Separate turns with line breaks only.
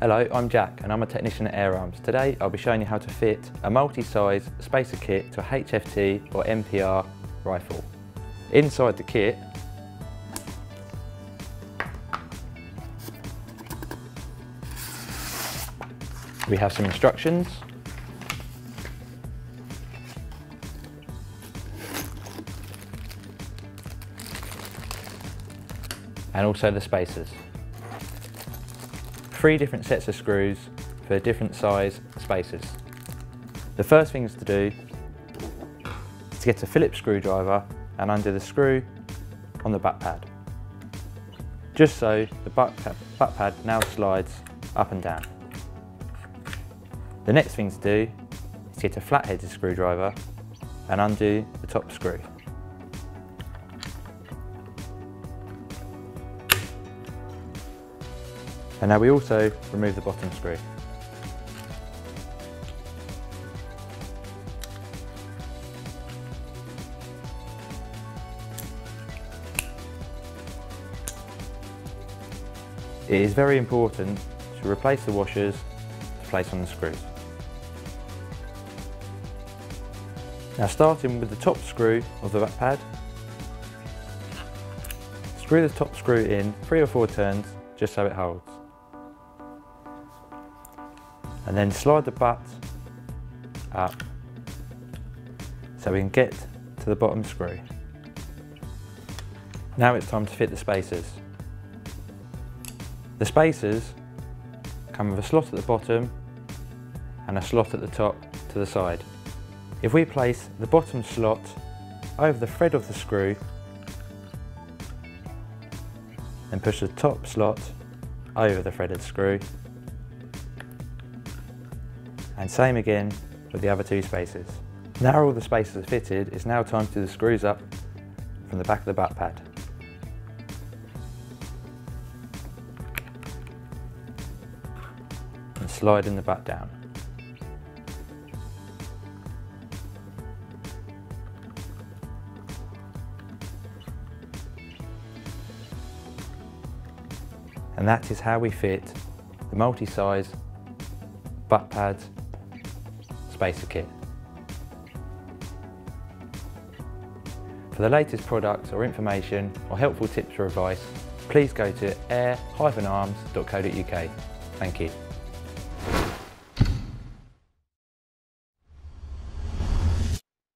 Hello, I'm Jack and I'm a technician at Air Arms. Today I'll be showing you how to fit a multi-size spacer kit to a HFT or MPR rifle. Inside the kit we have some instructions and also the spacers three different sets of screws for different size spacers. The first thing to do is to get a Phillips screwdriver and undo the screw on the butt pad. Just so the butt pad now slides up and down. The next thing to do is to get a flat-headed screwdriver and undo the top screw. And now we also remove the bottom screw. It is very important to replace the washers to place on the screws. Now starting with the top screw of the back pad, screw the top screw in three or four turns just so it holds and then slide the butt up so we can get to the bottom screw. Now it's time to fit the spacers. The spacers come with a slot at the bottom and a slot at the top to the side. If we place the bottom slot over the thread of the screw and push the top slot over the threaded screw and same again with the other two spaces. Now all the spaces are fitted, it's now time to do the screws up from the back of the butt pad. And slide in the butt down. And that is how we fit the multi-size butt pads spacer kit. For the latest products or information or helpful tips or advice, please go to air-arms.co.uk. Thank you.